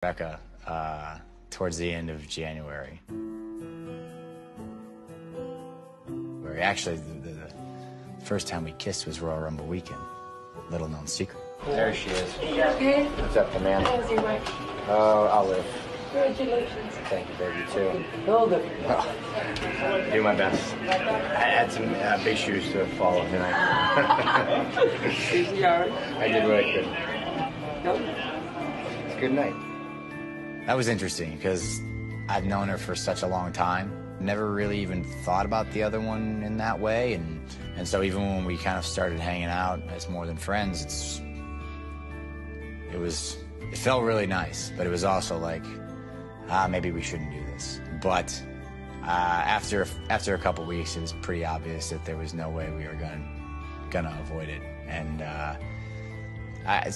Becca uh, towards the end of January. Where actually, the, the, the first time we kissed was Royal Rumble weekend. Little known secret. There she is. Okay. What's up, man? How's your wife? Oh, I'll live. Congratulations. Thank you, baby, too. Hold it. Do my best. I had some uh, big shoes to follow tonight. Is he? I did what I could. Nope. It's a good night. That was interesting because I've known her for such a long time. Never really even thought about the other one in that way, and and so even when we kind of started hanging out as more than friends, it's it was it felt really nice, but it was also like ah maybe we shouldn't do this. But uh, after after a couple weeks, it was pretty obvious that there was no way we were gonna gonna avoid it, and uh, I,